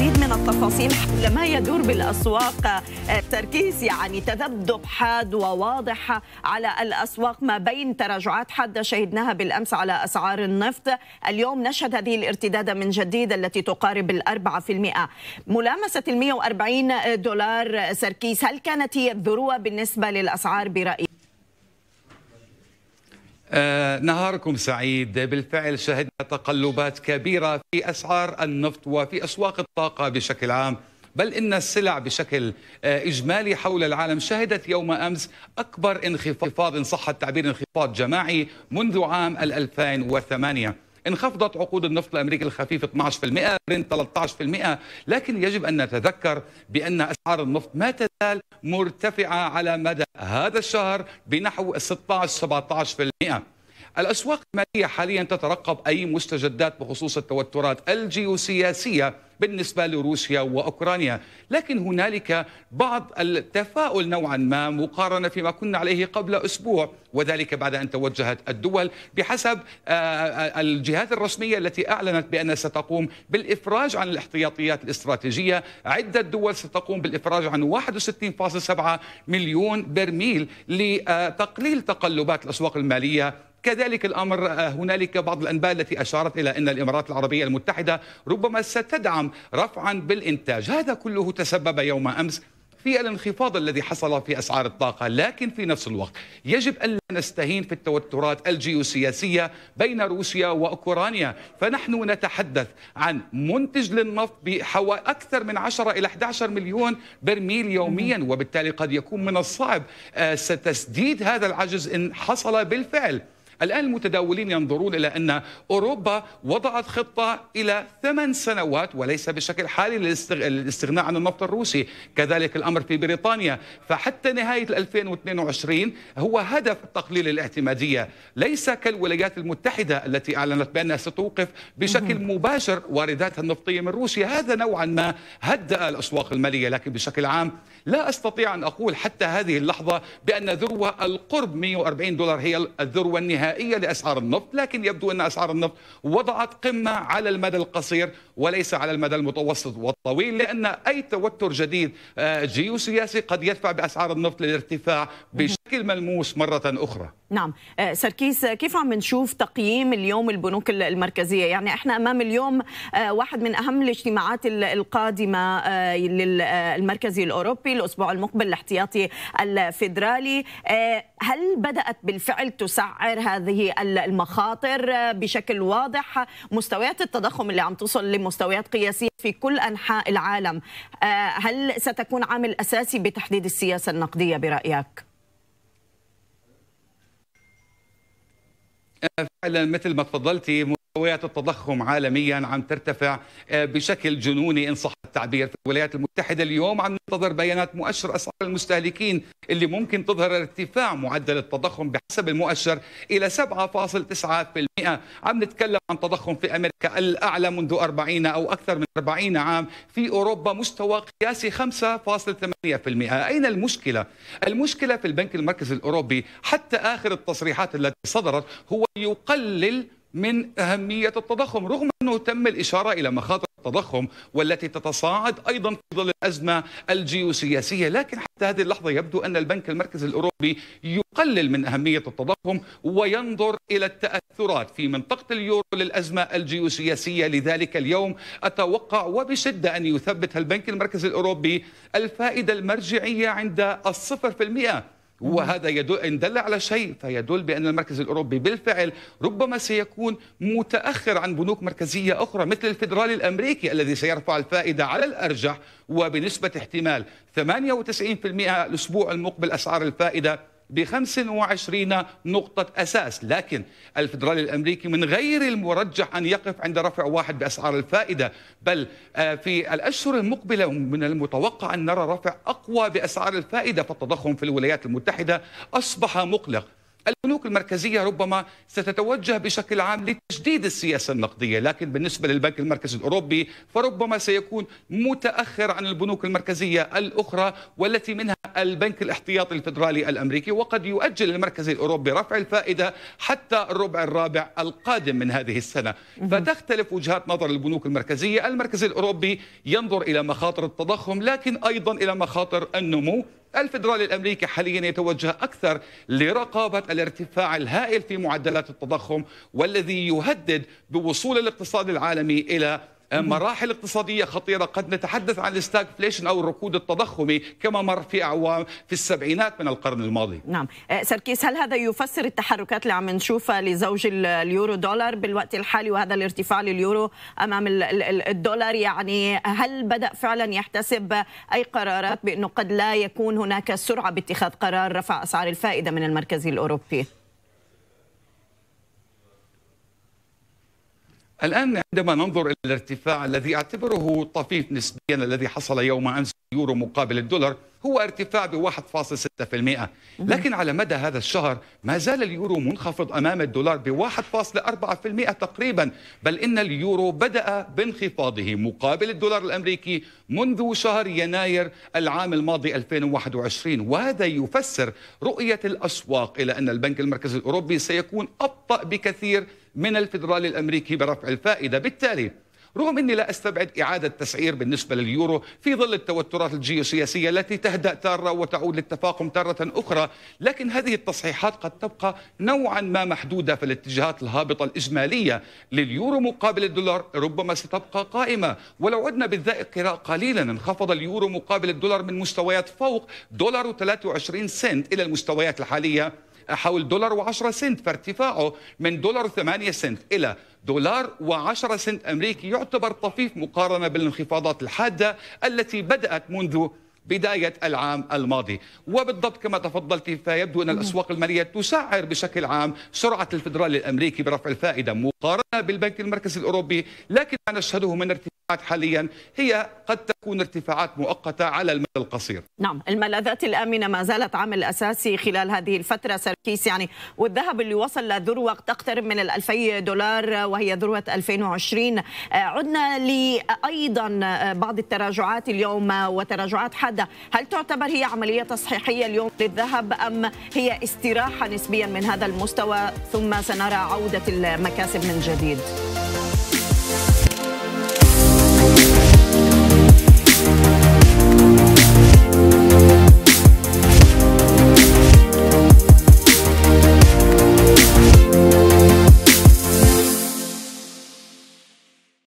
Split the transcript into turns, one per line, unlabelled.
المزيد من التفاصيل حول ما يدور بالأسواق تركيز يعني تذبذب حاد وواضح على الأسواق ما بين تراجعات حادة شهدناها بالأمس على أسعار النفط اليوم نشهد هذه الارتداد من جديد التي تقارب في المئة ملامسة ال 140 دولار سركيس هل كانت هي الذروة بالنسبة للأسعار برأيك؟
آه نهاركم سعيد. بالفعل شهدنا تقلبات كبيرة في أسعار النفط وفي أسواق الطاقة بشكل عام بل إن السلع بشكل آه إجمالي حول العالم شهدت يوم أمس أكبر انخفاض إن صح التعبير انخفاض جماعي منذ عام 2008 انخفضت عقود النفط الأمريكي الخفيف 12% برنت 13% لكن يجب أن نتذكر بأن أسعار النفط ما تزال مرتفعة على مدى هذا الشهر بنحو 16 17% الأسواق الماليه حاليا تترقب أي مستجدات بخصوص التوترات الجيوسياسية بالنسبة لروسيا وأوكرانيا، لكن هنالك بعض التفاؤل نوعا ما مقارنة فيما كنا عليه قبل أسبوع وذلك بعد أن توجهت الدول بحسب الجهات الرسمية التي أعلنت بانها ستقوم بالإفراج عن الاحتياطيات الاستراتيجية، عدة دول ستقوم بالإفراج عن 61.7 مليون برميل لتقليل تقلبات الأسواق المالية كذلك الأمر هنالك بعض الأنباء التي أشارت إلى أن الإمارات العربية المتحدة ربما ستدعم رفعا بالإنتاج، هذا كله تسبب يوم أمس في الانخفاض الذي حصل في أسعار الطاقة، لكن في نفس الوقت يجب الا نستهين في التوترات الجيوسياسية بين روسيا وأوكرانيا، فنحن نتحدث عن منتج للنفط بحوالي أكثر من 10 إلى 11 مليون برميل يوميا، وبالتالي قد يكون من الصعب تسديد هذا العجز إن حصل بالفعل. الآن المتداولين ينظرون إلى أن أوروبا وضعت خطة إلى ثمان سنوات وليس بشكل حالي للاستغناء عن النفط الروسي كذلك الأمر في بريطانيا. فحتى نهاية 2022 هو هدف تقليل الاعتمادية. ليس كالولايات المتحدة التي أعلنت بأنها ستوقف بشكل مباشر وارداتها النفطية من روسيا. هذا نوعا ما هدأ الأسواق المالية لكن بشكل عام لا أستطيع أن أقول حتى هذه اللحظة بأن ذروة القرب 140 دولار هي الذروة النهائية. النهائية لأسعار النفط لكن يبدو أن أسعار النفط وضعت قمة على المدى القصير وليس على المدى المتوسط والطويل لأن أي توتر جديد جيوسياسي قد يدفع بأسعار النفط للارتفاع بشكل ملموس مرة أخرى.
نعم. سركيس كيف عم نشوف تقييم اليوم البنوك المركزية؟ يعني إحنا أمام اليوم واحد من أهم الاجتماعات القادمة للمركزي الأوروبي الأسبوع المقبل الاحتياطي الفيدرالي. هل بدأت بالفعل تسعر هذه المخاطر؟ بشكل واضح مستويات التضخم اللي عم توصل لمستويات قياسية في كل أنحاء العالم. هل ستكون عامل أساسي بتحديد السياسة النقدية برأيك؟
فعلا مثل ما تفضلتي مستويات التضخم عالميا عم ترتفع بشكل جنوني إن صح. التعبير في الولايات المتحدة اليوم عم ننتظر بيانات مؤشر أسعار المستهلكين اللي ممكن تظهر ارتفاع معدل التضخم بحسب المؤشر إلى 7.9% عم نتكلم عن تضخم في أمريكا الأعلى منذ 40 أو أكثر من 40 عام. في أوروبا مستوى قياسي 5.8% أين المشكلة؟ المشكلة في البنك المركزي الأوروبي حتى آخر التصريحات التي صدرت هو يقلل من أهمية التضخم رغم أنه تم الإشارة إلى مخاطر التضخم والتي تتصاعد أيضا في ظل الأزمة الجيوسياسية. لكن حتى هذه اللحظة يبدو أن البنك المركزي الأوروبي يقلل من أهمية التضخم وينظر إلى التأثرات في منطقة اليورو للأزمة الجيوسياسية. لذلك اليوم أتوقع وبشدة أن يثبت البنك المركزي الأوروبي الفائدة المرجعية عند الصفر في المئة. وهذا يدل إن دل على شيء فيدل بأن المركز الأوروبي بالفعل ربما سيكون متأخر عن بنوك مركزية أخرى مثل الفدرالي الأمريكي الذي سيرفع الفائدة على الأرجح وبنسبة احتمال 98% الأسبوع المقبل أسعار الفائدة ب 25 نقطة أساس. لكن الفدرالي الأمريكي من غير المرجح أن يقف عند رفع واحد بأسعار الفائدة بل في الأشهر المقبلة من المتوقع أن نرى رفع أقوى بأسعار الفائدة فالتضخم في الولايات المتحدة أصبح مقلق. البنوك المركزية ربما ستتوجه بشكل عام لتجديد السياسة النقدية لكن بالنسبة للبنك المركزي الأوروبي فربما سيكون متأخر عن البنوك المركزية الأخرى والتي منها البنك الاحتياطي الفدرالي الأمريكي وقد يؤجل المركز الأوروبي رفع الفائدة حتى الربع الرابع القادم من هذه السنة. فتختلف وجهات نظر البنوك المركزية. المركز الأوروبي ينظر إلى مخاطر التضخم لكن أيضا إلى مخاطر النمو. الفدرالي الامريكي حاليا يتوجه أكثر لرقابة الارتفاع الهائل في معدلات التضخم والذي يهدد بوصول الاقتصاد العالمي إلى مراحل اقتصادية خطيرة. قد نتحدث عن ال stagflation أو الركود التضخمي كما مر في أعوام في السبعينات من القرن الماضي.
نعم. سركيس هل هذا يفسر التحركات اللي عم نشوفها لزوج اليورو دولار بالوقت الحالي وهذا الارتفاع لليورو أمام الدولار؟ يعني هل بدأ فعلا يحتسب أي قرارات بأنه قد لا يكون هناك سرعة باتخاذ قرار رفع أسعار الفائدة من المركزي الأوروبي؟
الآن عندما ننظر إلى الارتفاع الذي أعتبره طفيف نسبيا الذي حصل يوم أمس يورو مقابل الدولار هو ارتفاع ب 1.6% لكن على مدى هذا الشهر ما زال اليورو منخفض أمام الدولار ب 1.4% تقريبا بل إن اليورو بدأ بانخفاضه مقابل الدولار الأمريكي منذ شهر يناير العام الماضي 2021 وهذا يفسر رؤية الأسواق إلى أن البنك المركزي الأوروبي سيكون أبطأ بكثير من الفدرالي الأمريكي برفع الفائدة. بالتالي رغم أني لا أستبعد إعادة تسعير بالنسبة لليورو في ظل التوترات الجيوسياسية التي تهدأ تارة وتعود للتفاقم تارة أخرى لكن هذه التصحيحات قد تبقى نوعا ما محدودة في الاتجاهات الهابطة الإجمالية. لليورو مقابل الدولار ربما ستبقى قائمة. ولو عدنا بالذاكرة قليلا انخفض اليورو مقابل الدولار من مستويات فوق دولار و23 سنت إلى المستويات الحالية. حول دولار و10 سنت فارتفاعه من دولار و8 سنت إلى دولار و10 سنت أمريكي. يعتبر طفيف مقارنة بالانخفاضات الحادة التي بدأت منذ بداية العام الماضي. وبالضبط كما تفضلت فيبدو أن الأسواق المالية تسعر بشكل عام سرعة الفدرالي الأمريكي برفع الفائدة مقارنة بالبنك المركزي الأوروبي لكن ما نشهده من ارتفاعات حاليا هي قد تكون ارتفاعات مؤقتة على المدى القصير.
نعم الملاذات الآمنة ما زالت عامل أساسي خلال هذه الفترة سركيس يعني والذهب اللي وصل لذروة تقترب من ال 2000 دولار وهي ذروة 2020 عدنا لأيضا بعض التراجعات اليوم وتراجعات حادة. هل تعتبر هي عملية تصحيحية اليوم للذهب أم هي استراحة نسبيا من هذا المستوى؟ ثم سنرى عودة المكاسب من جديد؟